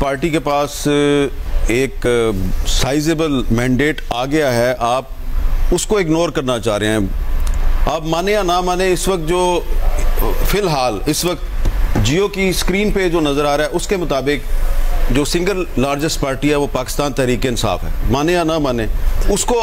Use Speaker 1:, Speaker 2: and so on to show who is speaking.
Speaker 1: Party के पास एक sizeable mandate आ गया है। आप उसको इग्नोर करना चाह रहे हैं। आप माने या ना माने, इस वक्त जो, फ़िलहाल, इस वक्त जियो की स्क्रीन पे जो नज़र आ रहा है, उसके मुताबिक जो सिंगल लार्जेस्ट पार्टी है, वो पाकिस्तान तहरीक इंसाफ है। माने या ना माने, उसको